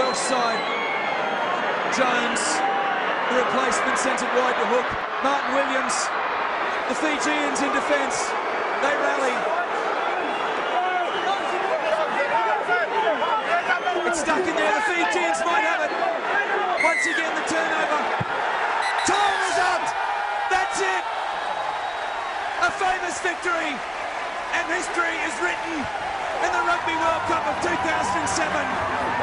Welsh side. Jones, the replacement sent it wide to Hook. Martyn Williams, the Fijians in defence. They rally. It's stuck in there. The Fijians might have it. Once again, the turnover. Time is up. That's it. A famous victory. And history is written in the Rugby World Cup of 2007.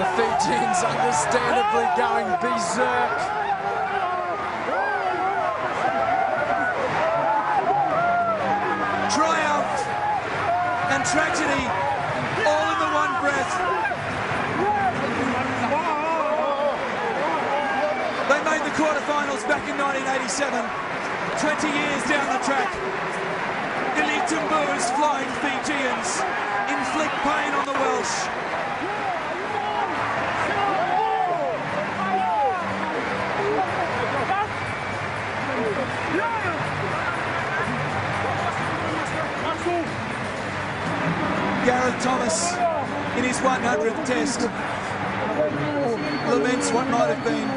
The Fijians understandably going berserk. Triumph and tragedy all in the one breath. They made the quarterfinals back in 1987, 20 years down the track. Ilia Tabua's flying Fijians Gareth Thomas in his 100th test laments what might have been.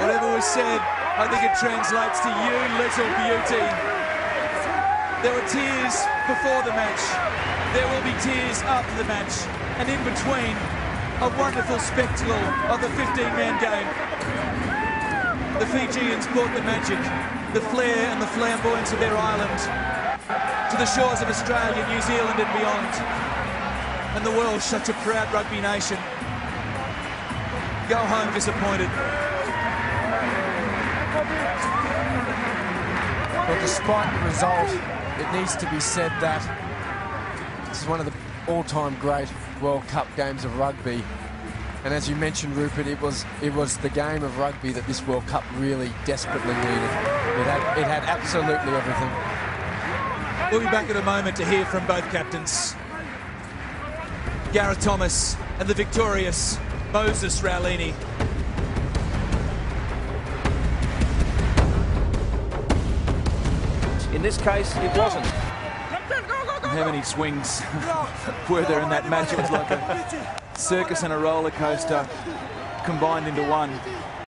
Whatever was said, I think it translates to you, little beauty. There were tears before the match. There will be tears after the match. And in between, a wonderful spectacle of the 15-man game. The Fijians brought the magic, the flair and the flamboyance of their island to the shores of Australia, New Zealand and beyond. And the Welsh, such a proud rugby nation, go home disappointed. But despite the result, it needs to be said that this is one of the all-time great World Cup games of rugby. And as you mentioned, Rupert, it was it was the game of rugby that this World Cup really desperately needed. It had it had absolutely everything. We'll be back in a moment to hear from both captains. Gareth Thomas and the victorious Moses Rauluni. In this case, it wasn't. How many swings were there in that match? It was like a circus and a roller coaster combined into one.